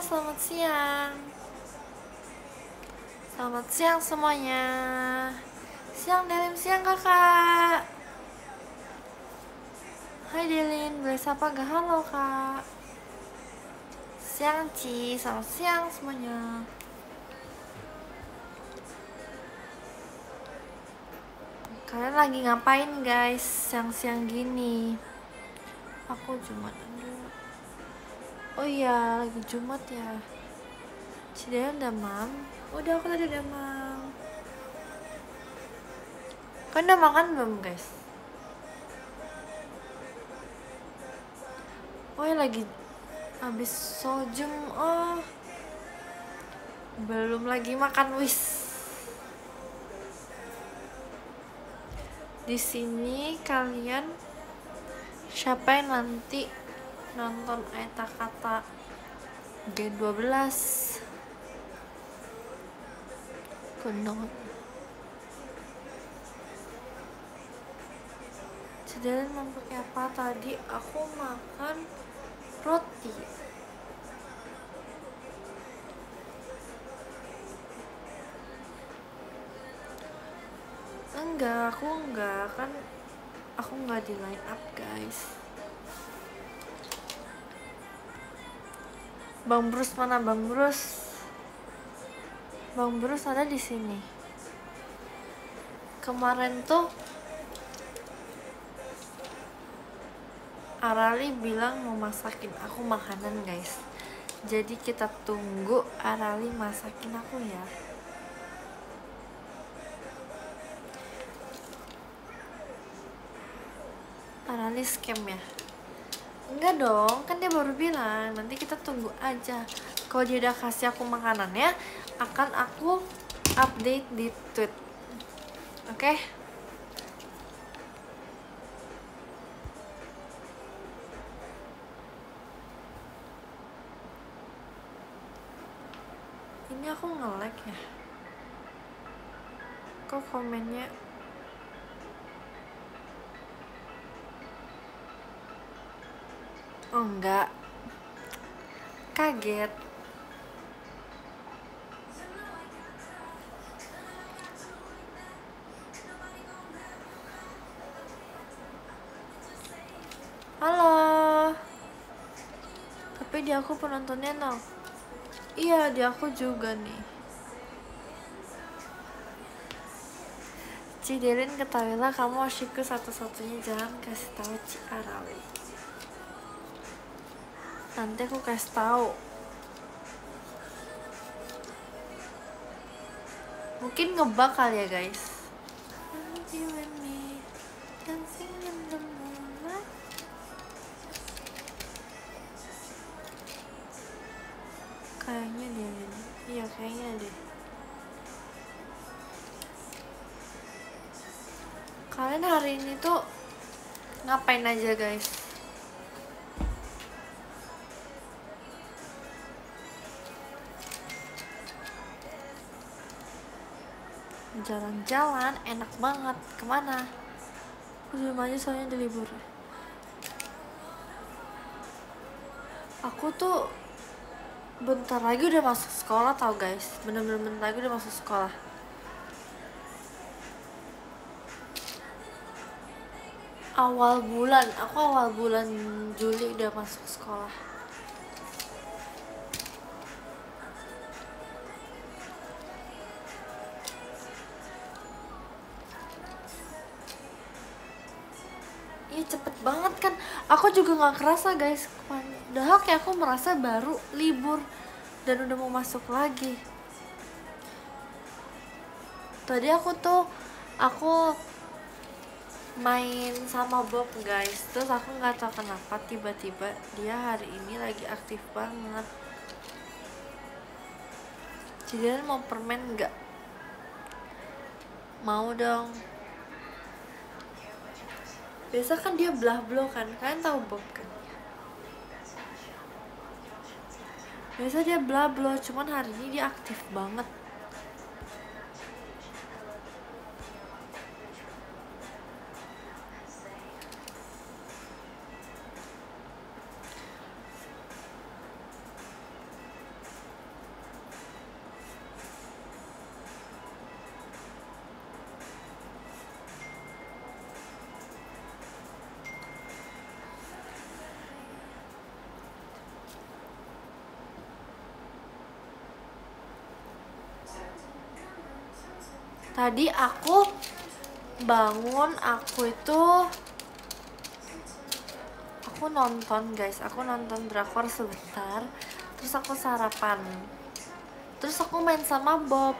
siang Selamat siang semuanya Siang Delin, siang kakak Hai Delin, boleh sapa gak? Halo kak Siang Ci, selamat siang semuanya Kalian lagi ngapain guys siang-siang gini? Aku dulu. Oh iya, lagi Jumat ya. Cidayan demam. Udah aku tadi demam. Kan udah makan belum guys? Oh ya lagi habis sojum. Oh. Belum lagi makan wis. di sini kalian siapa yang nanti nonton Aita Kata G12 gendong mau pakai apa? Tadi aku makan roti. Enggak aku enggak. Kan aku enggak di line up guys Bang Bruce mana Bang Bruce? Bang Bruce ada di sini. Kemarin tuh Arali bilang mau masakin aku makanan guys. Jadi kita tunggu Arali masakin aku ya. Arali scam ya enggak dong kan dia baru bilang nanti kita tunggu aja. Kalau dia udah kasih aku makanannya akan aku update di tweet. Oke? Okay? ini aku nge-lag ya? Kok komennya oh enggak. Kaget. Halo. Tapi di aku penontonnya nol. Iya di aku juga nih. Cidelin ketahuilah kamu asyikku satu-satunya jangan kasih tahu Ci Arawi nanti aku kasih tahu. Mungkin ngebak kali ya guys. Kayaknya dia iya kayaknya deh kalian hari ini tuh ngapain aja guys jalan-jalan enak banget. Ke mana? Aku aja soalnya di libur. Aku tuh bentar lagi udah masuk sekolah tau guys. Bener-bener bentar lagi udah masuk sekolah. Awal bulan. Aku awal bulan Juli udah masuk sekolah Aku juga gak kerasa guys. Padahal kayak aku merasa baru libur Dan udah mau masuk lagi. Tadi aku tuh Aku main sama Bob guys. Terus aku gak tahu kenapa tiba-tiba dia hari ini lagi aktif banget. Jadi mau permen gak? Mau dong biasa kan dia belah blow kan kalian tahu Bob kan? Biasa dia belah blow cuman hari ini dia aktif banget tadi aku bangun aku itu aku nonton guys. Aku nonton drakor sebentar terus aku sarapan. Terus aku main sama Bob.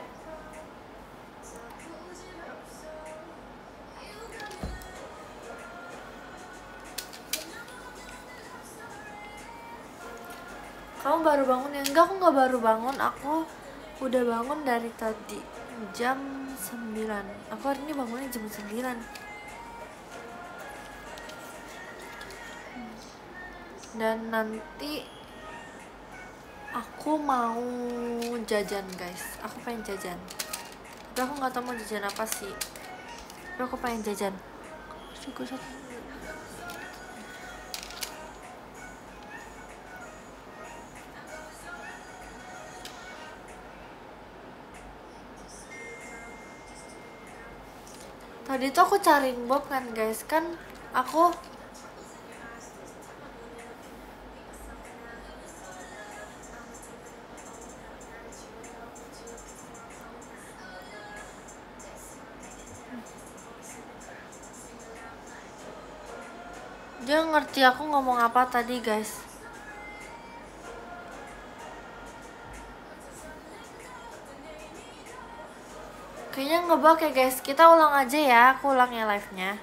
Kamu baru bangun ya? Enggak aku nggak baru bangun. Aku udah bangun dari tadi jam 9 aku hari ini bangunnya jam 9 dan nanti aku mau jajan guys. Aku pengen jajan. Tapi aku nggak tahu mau jajan apa sih. Tapi aku pengen jajan tadi tuh aku cariin Bob kan guys. Kan aku dia ngerti aku ngomong apa tadi guys kayaknya ngebug ya guys. Kita ulang aja ya aku ulang ya live nya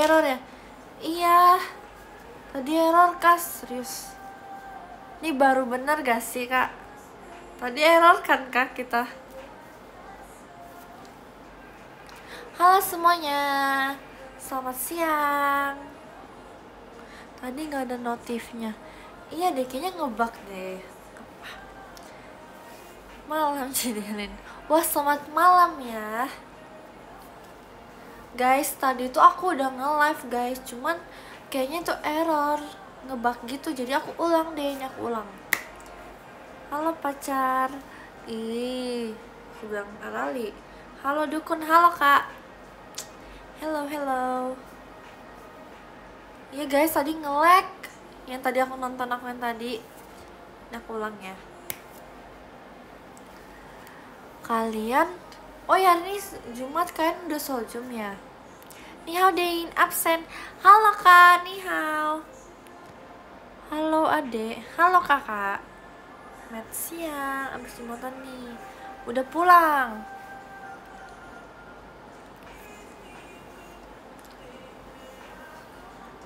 error ya? Iya. Tadi error kas Serius. Ini baru bener gak sih kak? Tadi error kan kak kita? Halo semuanya. Selamat siang. Tadi nggak ada notifnya. Iya deh kayaknya ngebug deh. Malam Cidelin Wah selamat malam ya Guys tadi tuh aku udah nge-live guys Cuman kayaknya tuh error Ngebug gitu jadi aku ulang deh Ini aku ulang Halo pacar Ih Aku bilang Arali Halo Dukun, halo kak Hello, hello. Iya guys, tadi nge-lag. Yang tadi aku nonton aku yang tadi. Aku ulang ya. Kalian Oh ya, ini Jumat kalian udah soljum ya? Ni hao Dein, absen. Halo Kak, ni hao. Halo Ade, halo Kakak. Met siang, abis Jumatan nih. Udah pulang.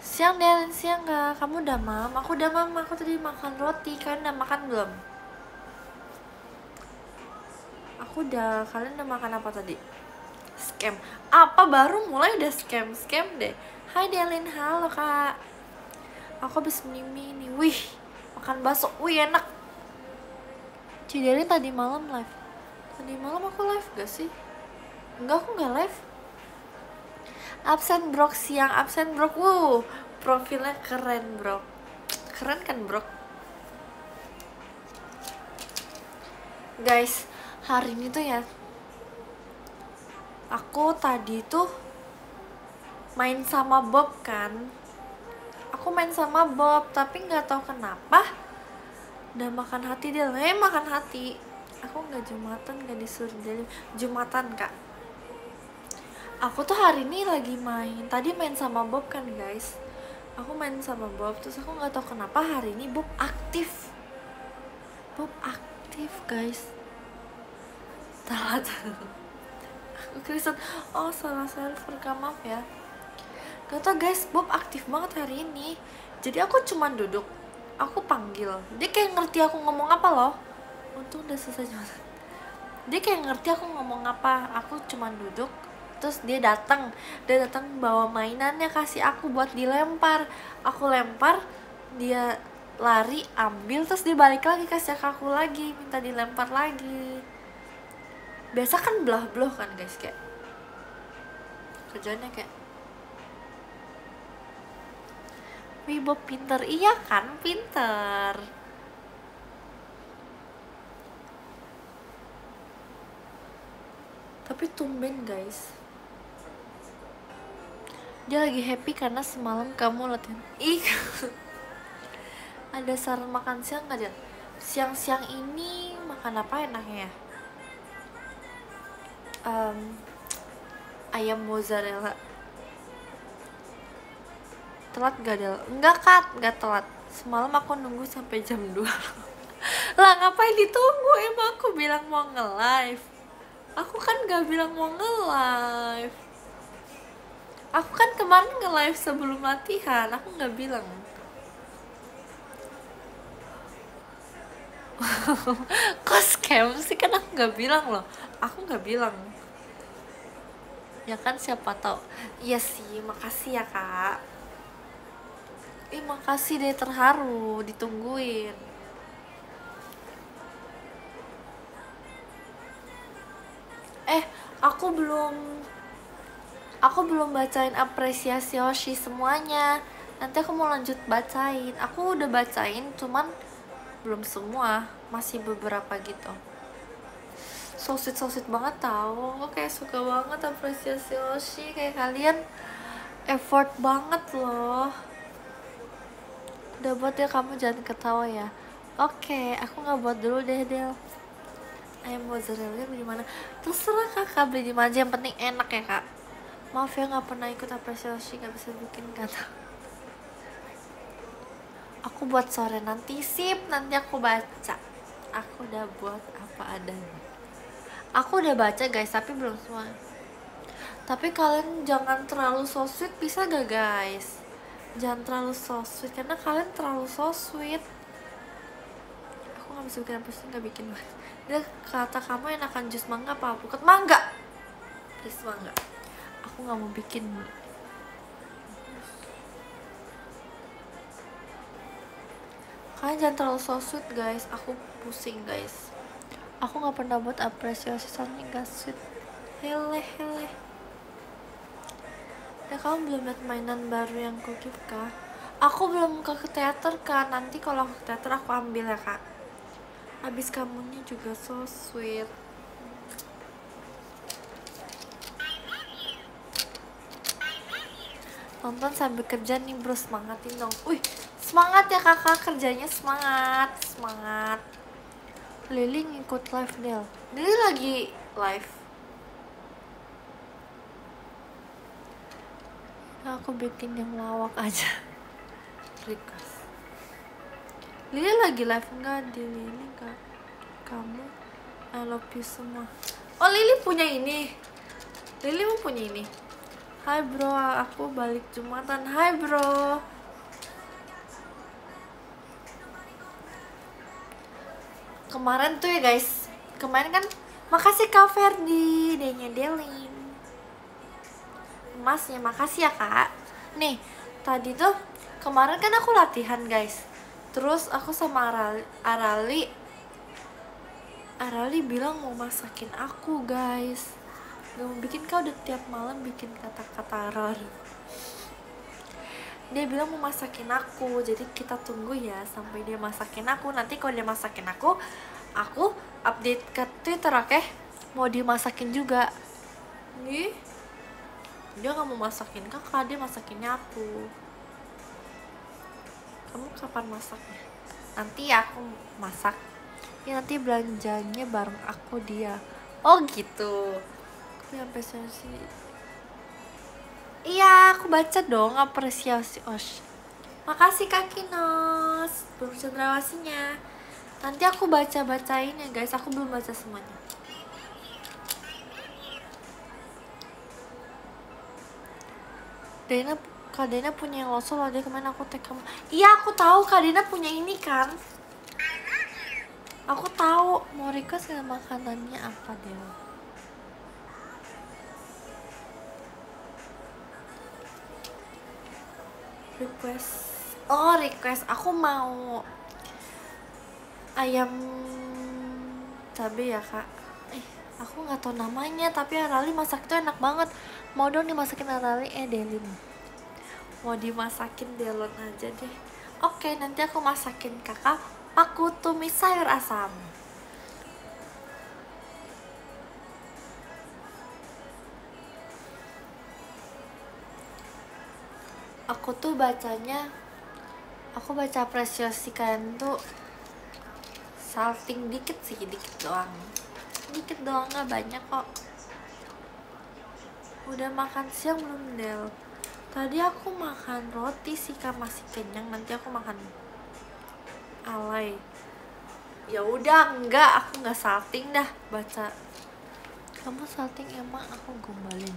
Siang Delin, siang gak? Kamu udah mam? Aku udah mam, aku tadi makan roti Kalian udah makan belum? Aku udah, kalian udah makan apa tadi? Scam. Apa baru mulai udah scam? Scam deh. Hai Delin, halo kak. Aku habis mimi nih. Wih, makan bakso. Wih enak. Cidelin tadi malam live. Tadi malam aku live gak sih? Enggak, aku gak live. Absen bro siang absen bro wow profilnya keren bro keren kan bro guys hari ini tuh ya. Aku tadi tuh main sama Bob kan. Aku main sama Bob tapi nggak tahu kenapa udah makan hati dia. Eh makan hati. Aku nggak jumatan nggak disuruh jadi jumatan kak. Aku tuh hari ini lagi main. Tadi main sama Bob kan guys. Aku main sama Bob terus aku nggak tahu kenapa hari ini Bob aktif. Bob aktif guys telat. Aku Kristen. Oh salah server gak maaf ya. Gak tau guys Bob aktif banget hari ini. Jadi aku cuman duduk. Aku panggil. Dia kayak ngerti aku ngomong apa loh. Untung udah selesai dia kayak ngerti aku ngomong apa. Aku cuman duduk terus dia datang. Dia datang bawa mainannya kasih aku buat dilempar. Aku lempar dia lari ambil terus dia balik lagi kasih aku lagi minta dilempar lagi biasa kan belah belah kan guys kayak kerjanya kayak Wibo pinter. Iya kan pinter. Tapi tumben guys. Dia lagi happy karena semalam kamu latihan. Ih. Ada saran makan siang nggak siang-siang ini makan apa enaknya ya um, ayam mozzarella. Telat gak ada enggak kat enggak telat. Semalam aku nunggu sampai jam 2 lah ngapain ditunggu? Emang aku bilang mau nge-live. Aku kan gak bilang mau nge-live. Aku kan kemarin nge-live sebelum latihan. Aku nggak bilang. Kok scam sih? Kan aku nggak bilang loh. Aku nggak bilang ya kan siapa tahu iya sih makasih ya kak. Ih makasih deh terharu ditungguin. Eh aku belum aku belum bacain apresiasi Yoshi semuanya. Nanti aku mau lanjut bacain. Aku udah bacain cuman belum semua. Masih beberapa gitu so sweet so sweet banget tau. Aku kayak suka banget apresiasi Yoshi kayak kalian effort banget loh. Udah buat ya kamu jangan ketawa ya. Oke okay, aku nggak buat dulu deh Del. Ayam mozzarella beli mana? Terserah kakak beli di mana yang penting enak ya kak. Maaf ya nggak pernah ikut apresiasi nggak bisa bikin kata. Aku buat sore nanti. Sip nanti aku baca. Aku udah buat apa adanya aku udah baca guys tapi belum semua. Tapi kalian jangan terlalu so sweet. Bisa gak guys? Jangan terlalu so sweet karena kalian terlalu so sweet. Aku nggak bisa bikin apa sih nggak bikin dia kata kamu enakan jus mangga apa alpukat mangga! Please mangga. Aku nggak mau bikin. Kalian jangan terlalu so sweet guys. Aku pusing guys aku nggak pernah buat apresiasi soalnya gak sweet. Hele hele. Ya kamu belum lihat mainan baru yang ku kah aku belum ke teater kan nanti kalau ke teater aku ambil ya kak. Habis kamunya juga so sweet. Nonton sambil kerja nih bro. Semangatin dong. Wih semangat ya kakak. Kerjanya semangat. Semangat Lili ngikut live Del. Lili lagi live. Aku bikin yang lawak aja. Request. Lili lagi live. Enggak di Lili enggak kamu I love you semua oh Lili punya ini. Lili mau punya ini. Hai bro, aku balik Jumatan. Hai bro. Kemarin tuh ya guys, kemarin kan makasih Kak Ferdi, denya Delin. Masnya makasih ya kak. Nih, tadi tuh kemarin kan aku latihan guys. Terus aku sama Arali, Arali, Arali bilang mau masakin aku guys gak mau bikin kau udah tiap malam bikin kata-kata ror dia bilang mau masakin aku. Jadi kita tunggu ya sampai dia masakin aku. Nanti kalau dia masakin aku aku update ke twitter oke? Okay? mau dimasakin juga. Nih dia nggak mau masakin kakak dia masakinnya aku. Kamu kapan masaknya nanti ya aku masak. Ya nanti belanjanya bareng aku dia. Oh gitu. Aku sampai sensi iya aku baca dong apresiasi os makasih kaki nos belum cendrawasinya nanti aku baca bacain ya guys. Aku belum baca semuanya. Dena Kak Dena punya yang loso loh dia kemarin aku tag kamu. Iya aku tahu Kak Dena punya ini kan. Aku tahu mau request makanannya apa Del request. Oh request. Aku mau ayam cabe ya kak. Eh aku nggak tahu namanya tapi Arali masak itu enak banget. Mau dong dimasakin Arali? Eh Delin. Mau dimasakin Delon aja deh. Oke nanti aku masakin kakak aku tumis sayur asam aku tuh bacanya aku baca apresiasi kalian tuh salting dikit sih dikit doang. Dikit doang nggak banyak kok. Udah makan siang belum Del? Tadi aku makan roti sih kan masih kenyang. Nanti aku makan alay. Ya udah enggak aku nggak salting dah baca. Kamu salting emang aku gombalin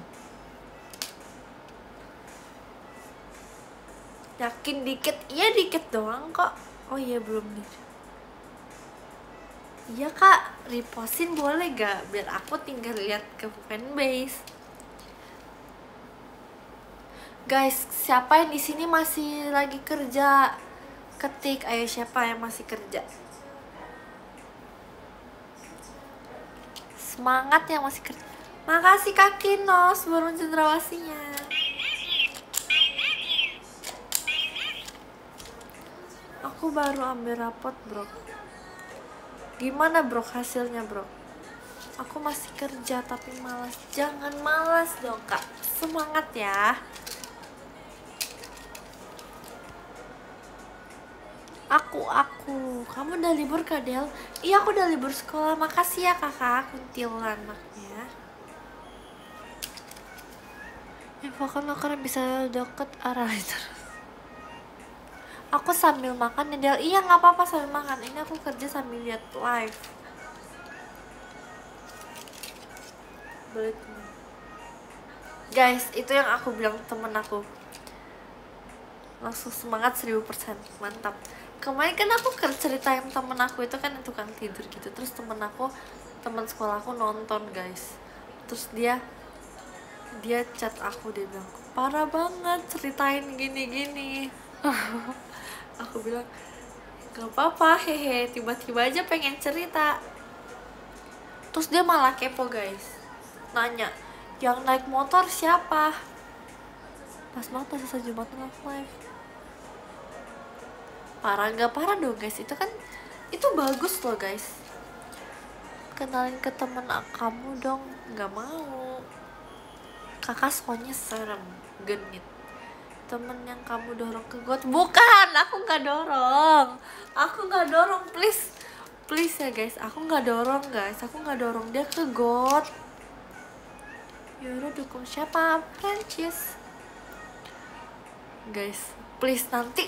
yakin dikit? Iya dikit doang kok. Oh iya belum nih. Iya kak. Repostin boleh gak biar aku tinggal lihat ke fanbase. Guys siapa yang di sini masih lagi kerja? Ketik. Ayo siapa yang masih kerja? Semangat yang masih kerja. Makasih kak Kinos burung cendrawasinya aku baru ambil rapot bro. Gimana bro hasilnya bro? Aku masih kerja tapi malas. Jangan malas dong kak. Semangat ya. Aku aku. Kamu udah libur kak Del? Iya aku udah libur sekolah. Makasih ya kakak kuntilan maknya infokan karena bisa deket arah itu aku sambil makan Del iya nggak apa-apa sambil makan. Ini aku kerja sambil lihat live. Guys itu yang aku bilang temen aku. Langsung semangat 1000% mantap. Kemarin kan aku ceritain temen aku itu kan tukang tidur gitu. Terus temen aku teman sekolah aku nonton guys. Terus dia dia chat aku. Dia bilang parah banget ceritain gini-gini aku bilang gak apa-apa hehe tiba-tiba aja pengen cerita. Terus dia malah kepo guys. Nanya yang naik motor siapa? Pas banget pas selesai jumat live. Parah gak parah dong guys. Itu kan itu bagus loh guys. Kenalin ke temen kamu dong nggak mau. Kakak soalnya serem genit temen yang kamu dorong ke got. Bukan aku nggak dorong. Aku nggak dorong please. Please ya guys. Aku nggak dorong guys. Aku nggak dorong dia ke got. Yaudah dukung siapa? Prancis guys please nanti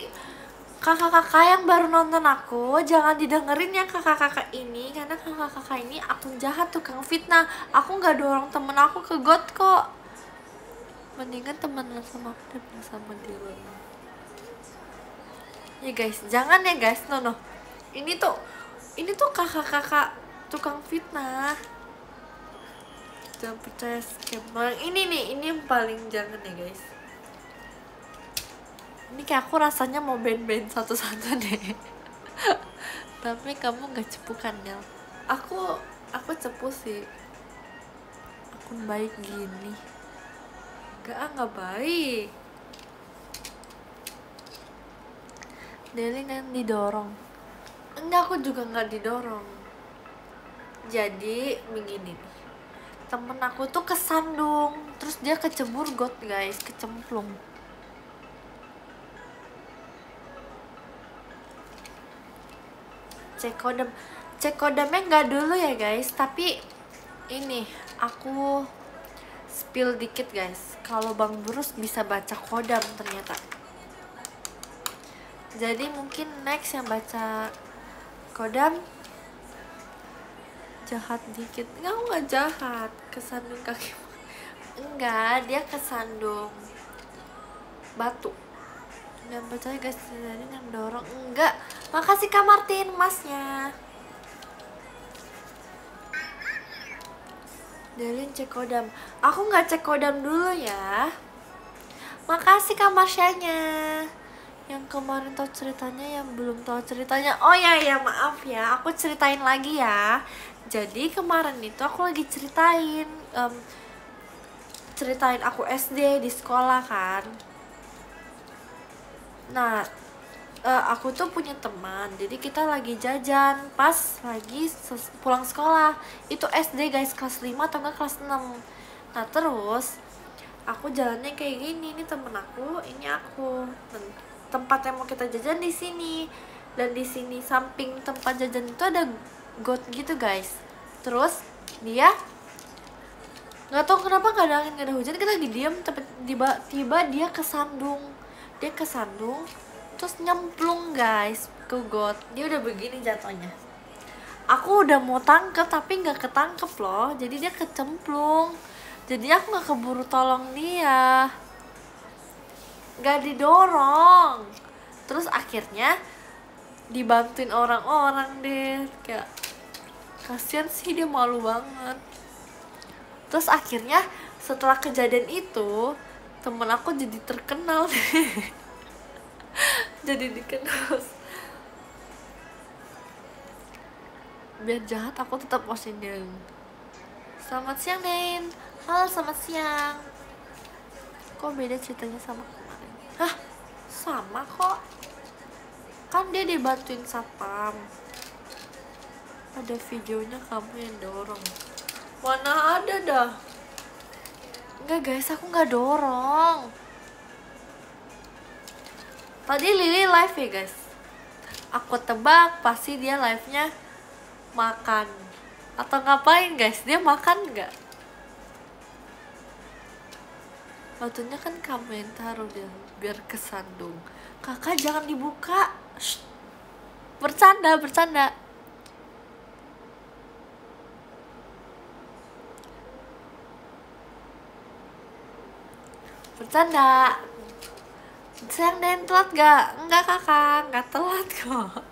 kakak-kakak yang baru nonton aku jangan didengerin yang kakak-kakak ini karena kakak-kakak ini akun jahat tukang fitnah. Aku nggak dorong temen aku ke got kok mendingan temenan sama aku daripada sama dia ya guys jangan ya guys no no. Ini tuh ini tuh kakak-kakak tukang fitnah. Jangan percaya scammer. Ini nih ini yang paling jangan ya guys. Ini kayak aku rasanya mau band-band satu-satu deh. Tapi kamu gak cepu kan aku aku cepu sih. Akun baik gini Enggak, ah, nggak baik. Delin yang didorong. Enggak, aku juga nggak didorong. Jadi begini nih. Temen aku tuh kesandung, terus dia kecebur got guys, kecemplung. Cek kodem, cek kodemnya nggak dulu ya guys, tapi ini aku spill dikit guys. Kalau Bang Burus bisa baca kodam ternyata. Jadi mungkin next yang baca kodam jahat dikit. Enggak nggak jahat. Kesandung kaki enggak dia kesandung batu. Dan percaya guys jadi yang dorong enggak makasih Kak Martin masnya Delin cek kodam. Aku nggak cek kodam dulu ya. Makasih Kak Marsyanya Yang kemarin tahu ceritanya Yang belum tahu ceritanya. Oh ya ya maaf ya. Aku ceritain lagi ya. Jadi kemarin itu aku lagi ceritain um, Ceritain aku SD di sekolah kan. Nah uh, aku tuh punya teman jadi kita lagi jajan pas lagi pulang sekolah. Itu SD guys kelas 5 atau enggak kelas 6 nah terus aku jalannya kayak gini ini temen aku ini aku. Tempat yang mau kita jajan di sini. Dan di sini samping tempat jajan itu ada got gitu guys. Terus dia nggak tahu kenapa nggak ada angin nggak ada hujan kita lagi diam tiba tiba dia kesandung. Dia kesandung terus nyemplung guys. Ke got. Dia udah begini jatuhnya. Aku udah mau tangkep tapi nggak ketangkep loh. Jadi dia kecemplung. Jadi aku nggak keburu tolong dia. Nggak didorong. Terus akhirnya dibantuin orang-orang deh kayak kasihan sih dia malu banget. Terus akhirnya setelah kejadian itu temen aku jadi terkenal deh jadi dikenal biar jahat aku tetap posting dia selamat siang Den halo selamat siang. Kok beda ceritanya sama kemarin? Hah? Sama kok. Kan dia dibantuin satpam. Ada videonya kamu yang dorong. Mana ada dah? Enggak guys, aku nggak dorong Tadi Lili live ya guys Aku tebak pasti dia live-nya makan Atau ngapain guys? Dia makan nggak? Batunya kan kamu yang taruh biar kesandung Kakak jangan dibuka Shh. Bercanda, bercanda Bercanda Sayang Den telat gak? Enggak kakak, enggak telat kok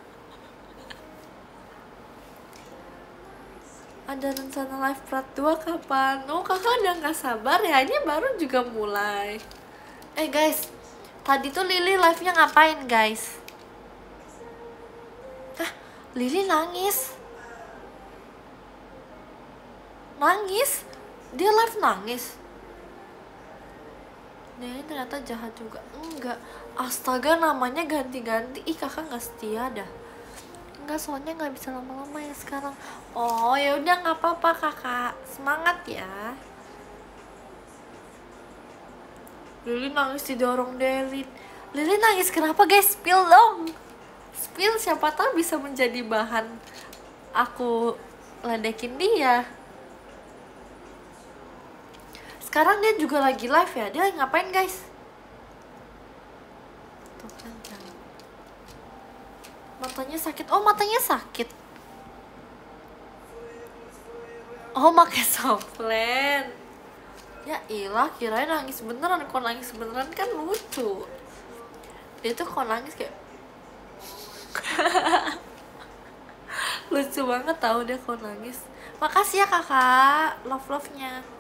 Ada rencana live part 2 kapan? Oh kakak udah gak sabar ya, ini baru juga mulai Eh guys, tadi tuh Lili live-nya ngapain guys? Hah, Lili nangis Nangis? Dia live nangis? Nah ternyata jahat juga. Enggak. Astaga namanya ganti-ganti. Ih kakak gak setia dah. Enggak soalnya gak bisa lama-lama ya sekarang. Oh ya udah nggak apa-apa kakak. Semangat ya. Lili nangis didorong Delin. Lili nangis kenapa guys? Spill dong. Spill siapa tahu bisa menjadi bahan Aku ledekin dia sekarang dia juga lagi live ya. Dia lagi ngapain guys? Matanya sakit. Oh matanya sakit. Oh pakai softland ya ilah kirain nangis beneran. Kok nangis beneran kan lucu. Dia tuh kok nangis kayak lucu banget tau dia kok nangis. Makasih ya kakak. Love love nya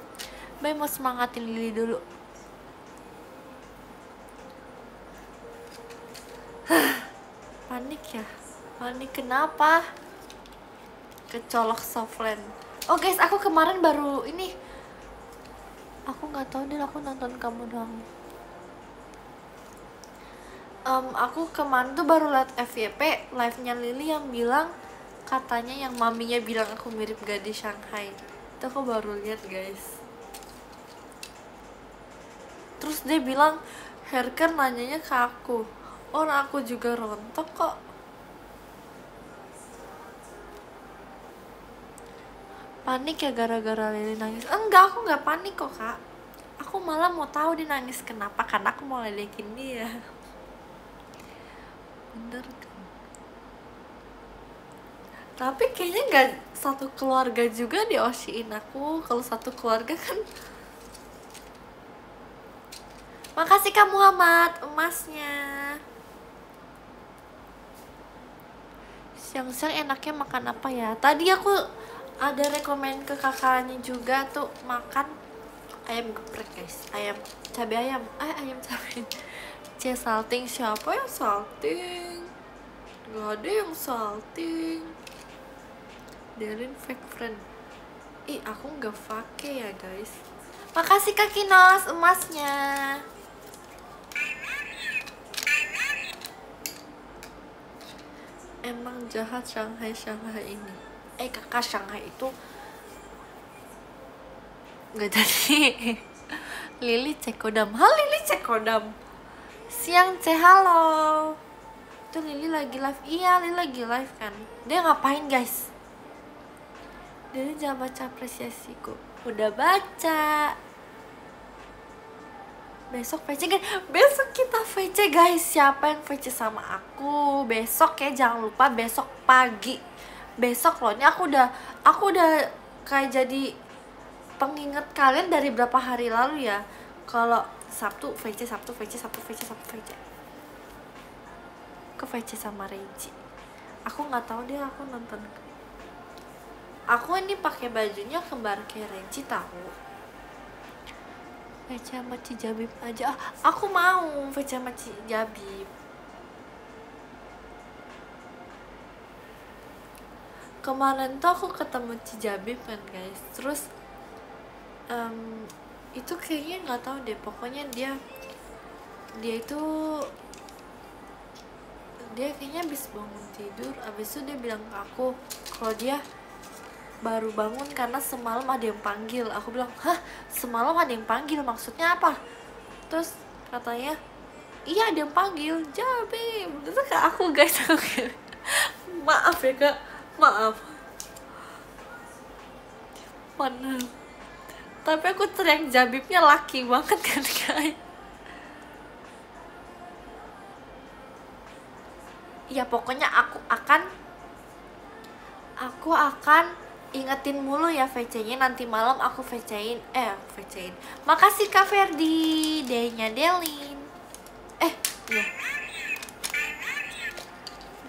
Bay mau semangatin Lili dulu. Panik ya? Panik kenapa? Kecolok softland oh guys aku kemarin baru ini. Aku nggak tahu deh aku nonton kamu doang. Um, aku kemarin tuh baru liat FYP live nya Lili yang bilang katanya yang maminya bilang aku mirip gadis Shanghai. Itu aku baru lihat guys terus dia bilang Herker nanyanya ke aku. Orang aku juga rontok kok. Panik ya gara-gara Lili nangis. Enggak aku nggak panik kok kak. Aku malah mau tahu dia nangis kenapa karena aku mau ledekin dia. Bener kan? Tapi kayaknya nggak satu keluarga juga diosiin aku. Kalau satu keluarga kan Makasih Kak Muhammad emasnya. Siang-siang enaknya makan apa ya? Tadi aku ada rekomend ke kakaknya juga tuh makan ayam geprek guys. Ayam cabai ayam. Eh ayam cabai C salting. Siapa yang salting? Gak ada yang salting. Delin fake friend. Ih aku nggak fake ya guys. Makasih kak Kinos emasnya emang jahat Shanghai Shanghai ini. Eh kakak Shanghai itu nggak jadi. Lili cekodam. Hal Lili cekodam? Siang ceh halo. Itu Lili lagi live. Iya Lili lagi live kan. Dia ngapain guys? Dia jangan baca apresiasiku udah baca besok VC guys besok kita VC guys. Siapa yang VC sama aku? Besok ya jangan lupa besok pagi. Besok loh ini aku udah aku udah kayak jadi pengingat kalian dari berapa hari lalu ya. Kalau Sabtu VC Sabtu VC Sabtu VC Sabtu VC ke VC sama Reji aku nggak tahu dia aku nonton. Aku ini pakai bajunya kembar kayak Reji tahu VC sama Cijabib aja. Ah, aku mau VC sama Cijabib kemarin tuh aku ketemu Cijabib kan guys. Terus um, itu kayaknya nggak tahu deh. Pokoknya dia dia itu dia kayaknya habis bangun tidur. Abis itu dia bilang ke aku kalau dia baru bangun karena semalam ada yang panggil. Aku bilang hah semalam ada yang panggil? Maksudnya apa? Terus katanya iya ada yang panggil. Jabi itu ke aku guys? Maaf ya kak. Maaf. Mana? Tapi aku teriak Jabibnya laki banget kan guys? Ya pokoknya aku akan aku akan ingetin mulu ya VC-nya. Nanti malam aku VC-in eh VC-in. Makasih Kak Ferdi. D-nya Delin. Eh iya.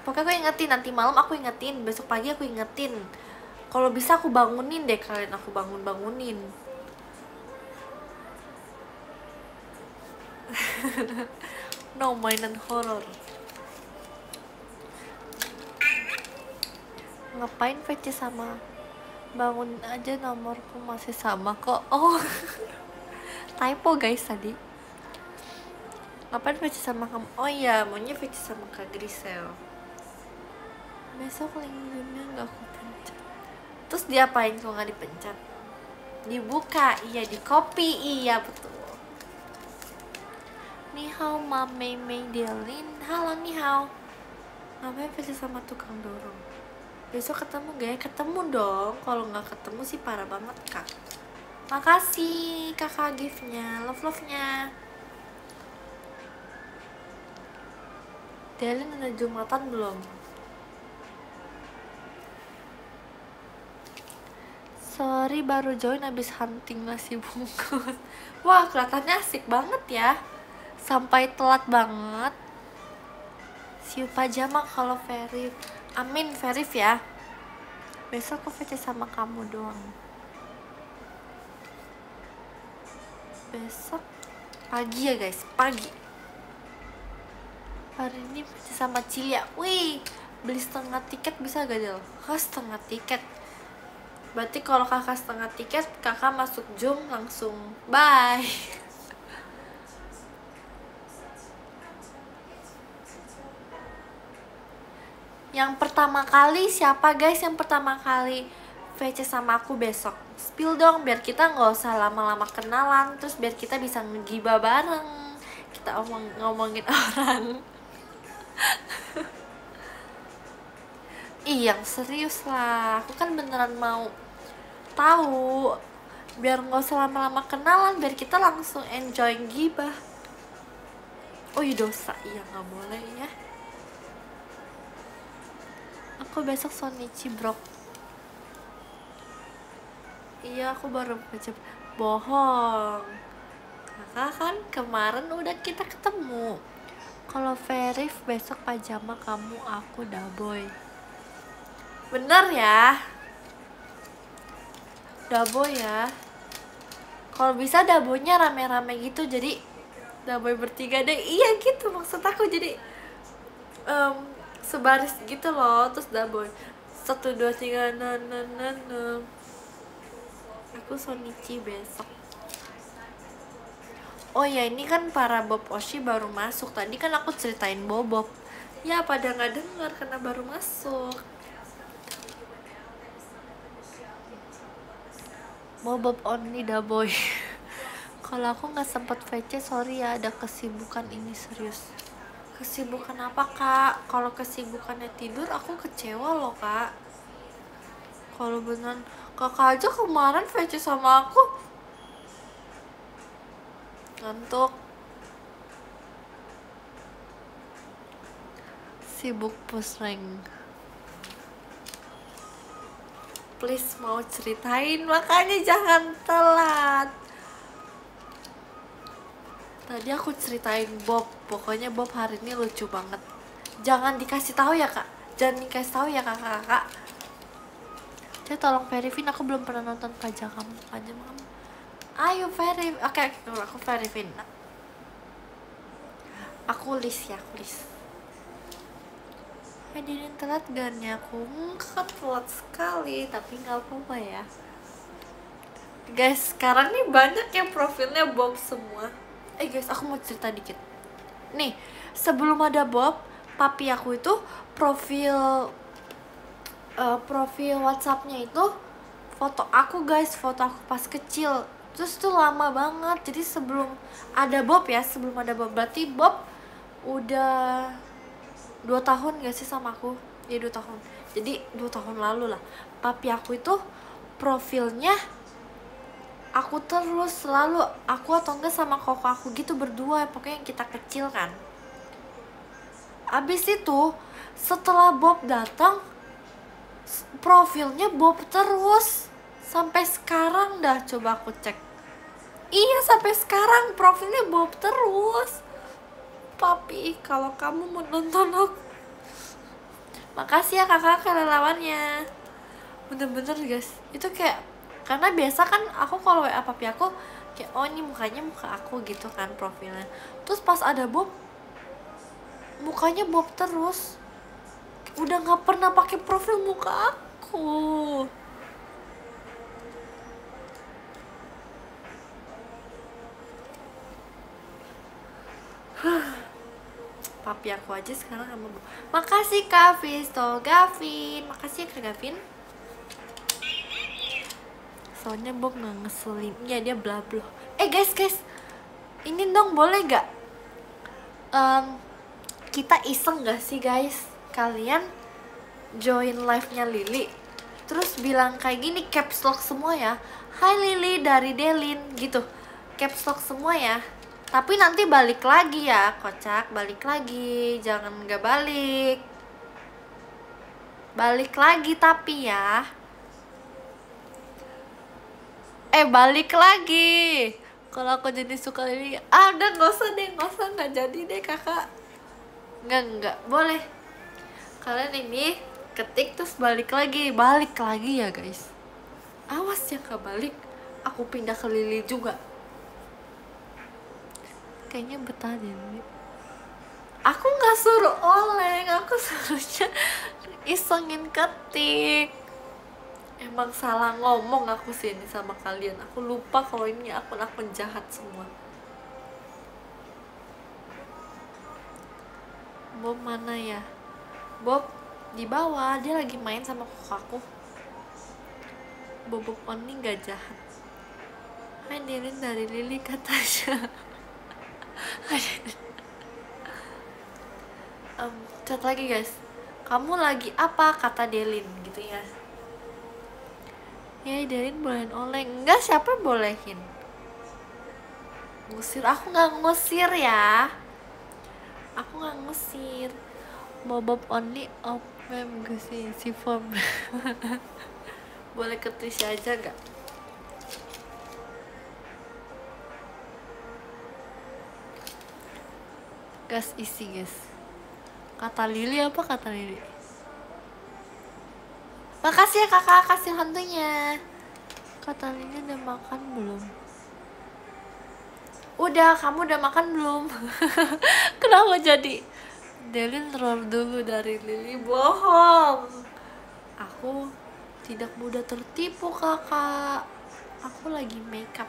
Pokoknya aku ingetin nanti malam aku ingetin besok pagi aku ingetin. Kalau bisa aku bangunin deh kalian aku bangun bangunin no mainan horror. Ngapain VC sama bangun aja nomorku masih sama kok. Oh typo guys tadi. Ngapain Vici sama kamu? Oh iya maunya Vici sama kak Grisel. Besok linknya nggak aku pencet terus diapain kalau nggak dipencet? Dibuka iya di copy iya betul. Nihao Mame Mei Delin. Halo Nihao Ngapain Vici sama tukang dorong besok ketemu gak ya? Ketemu dong. Kalau nggak ketemu sih parah banget kak. Makasih kakak giftnya love love nya Delin udah jumatan belum? Sorry baru join abis hunting nasi bungkus. Wah kelihatannya asik banget ya. Sampai telat banget. Siu pajama kalau Ferry amin Verif ya. Besok aku VC sama kamu doang. Besok pagi ya guys. Pagi. Hari ini VC sama Cilia. Wih beli setengah tiket bisa gak Del? Kak setengah tiket. Berarti kalau kakak setengah tiket kakak masuk zoom langsung. Bye yang pertama kali siapa guys? Yang pertama kali VC sama aku besok. Spill dong biar kita nggak usah lama-lama kenalan terus biar kita bisa ngegibah bareng. Kita omong ngomongin orang. Iya serius lah. Aku kan beneran mau tahu. Biar nggak usah lama-lama kenalan biar kita langsung enjoy gibah oh iya dosa. Iya nggak boleh ya aku besok Sonichi bro iya aku baru baca bohong. Kakak kan kemarin udah kita ketemu. Kalau Verif besok pajama kamu aku boy bener ya? Dabo ya? Kalau bisa dabonya rame-rame gitu jadi daboy bertiga deh. Iya gitu maksud aku. Jadi um, sebaris gitu loh terus daboy satu dua tiga na na na na. Aku Sonichi besok. Oh ya ini kan para Bob Oshi baru masuk. Tadi kan aku ceritain Bobob ya pada nggak dengar karena baru masuk. Bobob only dah boy. Kalau aku nggak sempet VC sorry ya ada kesibukan ini serius kesibukan apa kak? Kalau kesibukannya tidur aku kecewa loh kak. Kalau beneran kakak aja kemarin VC sama aku. Ngantuk. Sibuk push rank please mau ceritain makanya jangan telat tadi aku ceritain Bob pokoknya Bob hari ini lucu banget. Jangan dikasih tahu ya kak. Jangan dikasih tahu ya kakak kakak saya tolong verifin aku belum pernah nonton pajak kamu. Pajak kamu ayo verif oke okay, aku verifin. Aku list ya aku list. Hadirin telat gak nih aku kan telat sekali tapi nggak apa-apa ya. Guys sekarang nih banyak yang profilnya Bob semua eh guys aku mau cerita dikit. Nih sebelum ada Bob papi aku itu profil uh, profil WhatsAppnya itu foto aku guys foto aku pas kecil. Terus tuh lama banget. Jadi sebelum ada Bob ya sebelum ada Bob. Berarti Bob udah dua tahun gak sih sama aku? Ya dua tahun. Jadi dua tahun lalu lah. Papi aku itu profilnya aku terus selalu aku atau enggak sama koko aku gitu berdua pokoknya yang kita kecil kan. Abis itu setelah Bob datang profilnya Bob terus. Sampai sekarang dah coba aku cek. Iya sampai sekarang profilnya Bob terus. Papi kalau kamu mau nonton aku. Makasih ya kakak kelelawannya bener-bener guys. Itu kayak karena biasa kan aku kalau WA papi aku kayak oh ini mukanya muka aku gitu kan profilnya. Terus pas ada Bob mukanya Bob terus. Udah nggak pernah pakai profil muka aku. Papi aku aja sekarang sama bu makasih kak Visto Gavin. Makasih ya kak Gavin soalnya Bob nggak ngeselin. Ya dia bla bla. Eh guys guys. Ini dong boleh gak um, kita iseng gak sih guys? Kalian join live nya Lili terus bilang kayak gini caps lock semua ya. Hai Lili dari Delin gitu. Caps lock semua ya. Tapi nanti balik lagi ya kocak. Balik lagi. Jangan nggak balik. Balik lagi tapi ya eh balik lagi. Kalau aku jadi suka ini ah udah nggak usah deh nggak usah nggak jadi deh kakak. Nggak nggak boleh. Kalian ini ketik terus balik lagi. Balik lagi ya guys. Awas ya kebalik aku pindah ke Lili juga. Kayaknya betah deh aku nggak suruh oleng aku suruhnya isengin ketik emang salah ngomong aku sih ini sama kalian. Aku lupa kalau ini akun-akun jahat semua. Bob mana ya? Bob di bawah. Dia lagi main sama aku. Bob Bob ini gak jahat. Hai Dilin dari Lili katanya um, chat lagi guys. Kamu lagi apa? Kata Delin gitu ya ya Delin bolehin oleng enggak siapa bolehin? Ngusir. Aku nggak ngusir ya. Aku nggak ngusir. Bobob only of mem sih? Si form boleh ke aja gak gas isi guys. Kata Lili apa kata Lili makasih ya kakak kasih hantunya. Kata Lili udah makan belum? Udah kamu udah makan belum? Kenapa jadi? Delin roll dulu dari Lili bohong. Aku tidak mudah tertipu kakak. Aku lagi makeup.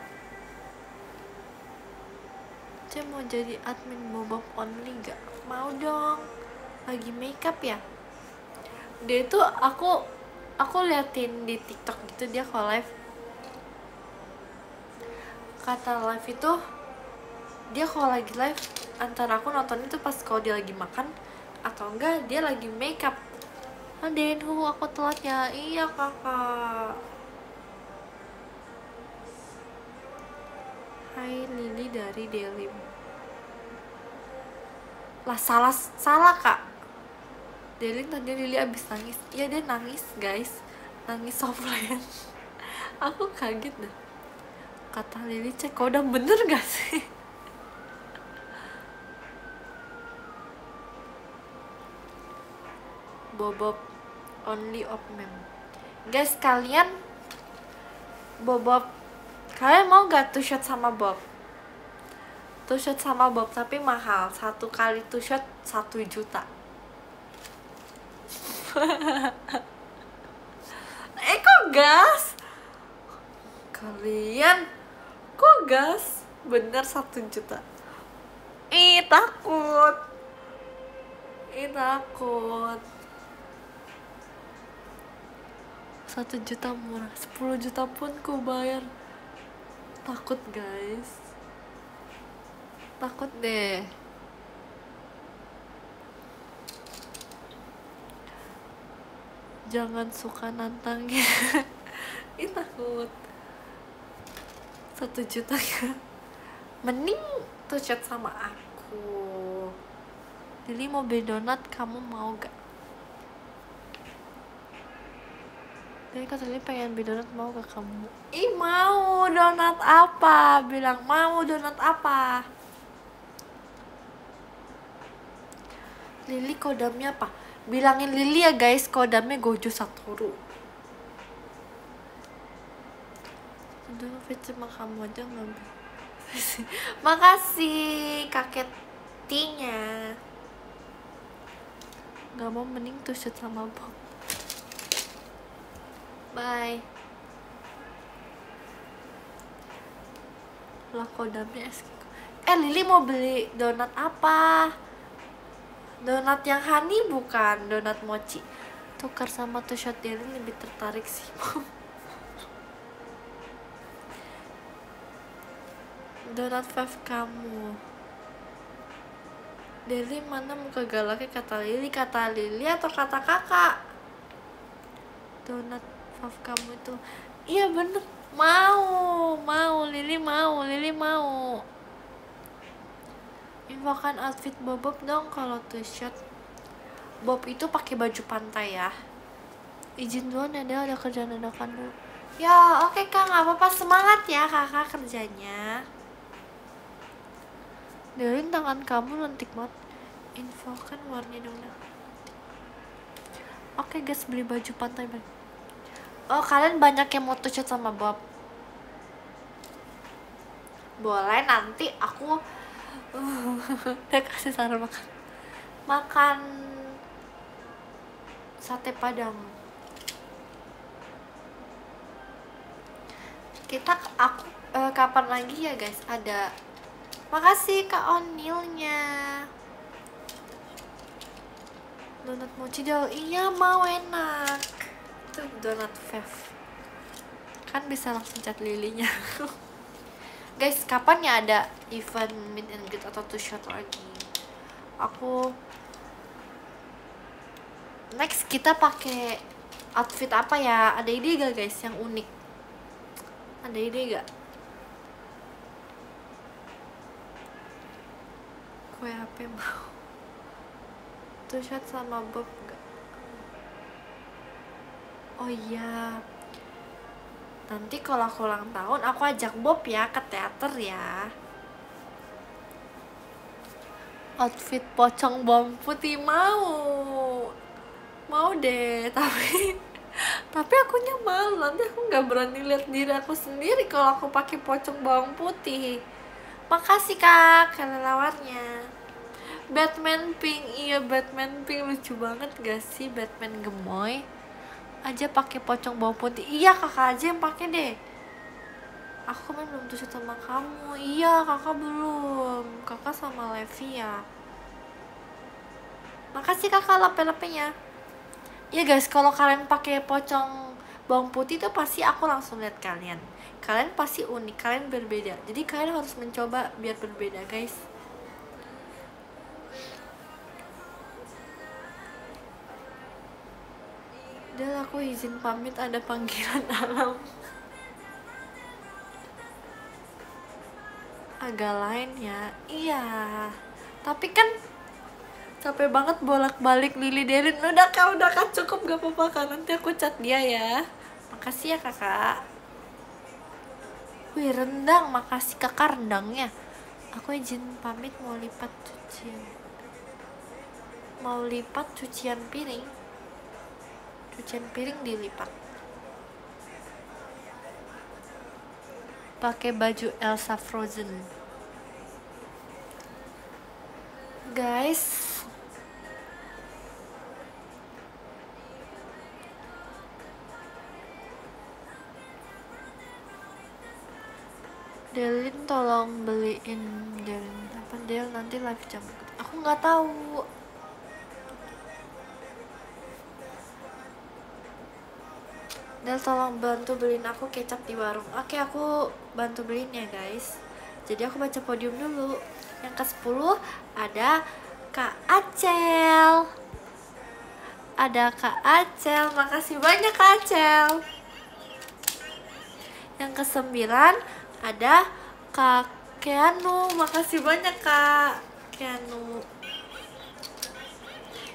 Saya mau jadi admin bobok only gak mau dong. Lagi makeup ya? Dia itu aku aku liatin di tiktok gitu dia kalau live. Kata live itu dia kalau lagi live antara aku nonton itu pas kalau dia lagi makan atau enggak dia lagi makeup. Denhu aku telat ya. Iya kakak. Hai Lili dari Delim. Lah salah salah kak Delin tadi Lili abis nangis. Iya dia nangis guys. Nangis offline. Aku kaget deh kata Lili cek udah bener gak sih? Bobob only of mem. Guys kalian Bobob kalian mau gak two shot sama Bob? Two sama Bob tapi mahal. Satu kali two satu juta eh kok gas? Kalian kok gas? Bener satu juta. Ih takut. Ih takut. Satu juta murah. 10 juta pun ku bayar. Takut guys. Takut deh jangan suka nantangin ini takut. Satu juta ya. Mending tuh chat sama aku. Lili mau beli donat kamu mau gak? Jadi kata Lili pengen beli donat mau gak kamu? Ih mau donat apa? Bilang mau donat apa? Lili kodamnya apa Bilangin Lili ya guys kodamnya Gojo Satoru fit sama kamu aja ngambil Makasih kakek Tinya Gak mau mending tuh sama Bob. Bye. Lah kodamnya Eh Lili mau beli donat apa? Donat yang honey bukan donat mochi. Tukar sama tuh shot Lili lebih tertarik sih. Donat five kamu. Deli mana muka galaknya? Kata Lili Kata Lili atau kata kakak? Donat five kamu itu. Iya bener. Mau Mau. Lili mau Lili mau Infokan outfit Bob dong kalau shot Bob itu pakai baju pantai ya. Izin duluan ya ada kerjaan dadakan dulu Ya oke okay, kak. Nggak apa-apa. Semangat ya kakak kerjanya. Delin tangan kamu lentik banget. Infokan warnanya dong Oke okay, guys beli baju pantai bang. Oh kalian banyak yang mau tuh sama Bob? Boleh nanti aku Udah kasih saran makan. Makan Sate padang. Kita aku uh, kapan lagi ya guys? Ada. Makasih Kak Onilnya. Donat mochi dong Iya mau enak. Itu donat vev Kan bisa langsung cat lilinya Guys kapan ya ada event meet and greet atau two shot lagi? Aku Next kita pakai outfit apa ya? Ada ide gak guys yang unik? Ada ide gak kue HP mau? Tuh shot sama Bob gak? oh iya nanti kalau aku ulang tahun aku ajak Bob ya ke teater ya. Outfit pocong bom putih mau. Mau deh tapi tapi aku malu. Nanti aku nggak berani lihat diri aku sendiri kalau aku pakai pocong bawang putih. Makasih kak kelelawarnya. Batman pink iya Batman pink. Lucu banget gak sih? Batman gemoy aja pakai pocong bawang putih. Iya kakak aja yang pakai deh. Aku kan belum tuh sama kamu. Iya kakak belum. Kakak sama Levi ya. Makasih kakak lape-lapenya. Ya guys kalau kalian pakai pocong bawang putih itu pasti aku langsung lihat kalian. Kalian pasti unik kalian berbeda. Jadi kalian harus mencoba biar berbeda guys Udah aku izin pamit ada panggilan alam. Agak lain ya. Iya. Tapi kan capek banget bolak-balik Lili Derin udah kak. Udah kak. Cukup. Gak apa-apa kan nanti aku cat dia ya. Makasih ya kakak wih rendang. Makasih kakak rendangnya. Aku izin pamit mau lipat cucian. Mau lipat cucian piring cucian piring dilipat. Pakai baju Elsa Frozen. Guys. Delin tolong beliin Delin. Apa Del nanti live jam. Aku nggak tahu Del tolong bantu beliin aku kecap di warung. Oke aku bantu beliin ya guys. Jadi aku baca podium dulu. Yang ke 10 ada Kak Acel. Ada Kak Acel. Makasih banyak Kak Acel. Yang ke 9 ada Kak Keanu. Makasih banyak Kak Keanu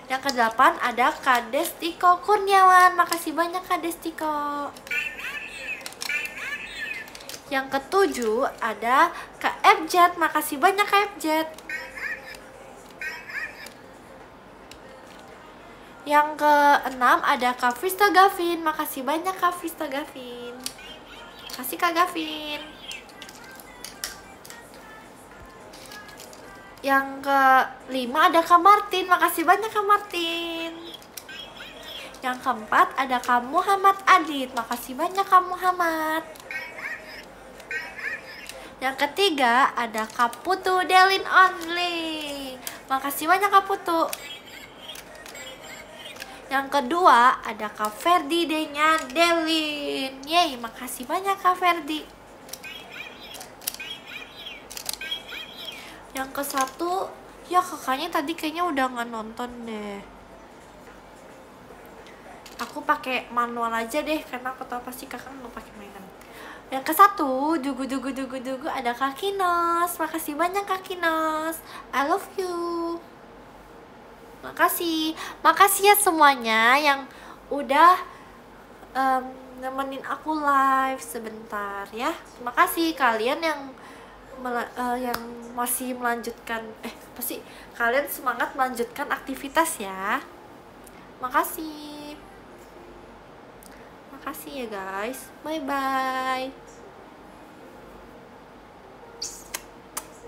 yang ke-8 ada Kades Tiko Kurniawan. Makasih banyak Kades Tiko. Yang ketujuh ada Kak. Makasih banyak Kak Ebjet. Yang keenam ada Kak Vista Gavin. Makasih banyak Kak Vista Gavin. Kasih Kak Gavin. Yang kelima ada Kak Martin. Makasih banyak Kak Martin. Yang keempat ada Kak Muhammad Adit. Makasih banyak Kak Muhammad. Yang ketiga ada Kak Putu Delin Only. Makasih banyak Kak Putu. Yang kedua ada Kak Ferdi Denya Delin. Yeay, makasih banyak Kak Ferdi. Yang ke satu ya kakaknya tadi kayaknya udah nggak nonton deh. Aku pakai manual aja deh karena aku tahu pasti kakak mau pakai mainan. Yang ke satu jugu jugu jugu jugu ada kakinos makasih banyak kakinos I love you. Makasih. Makasih ya semuanya yang udah um, nemenin aku live sebentar ya. Makasih kalian yang uh, yang masih melanjutkan eh pasti kalian semangat melanjutkan aktivitas ya. Makasih. Makasih ya guys. Bye bye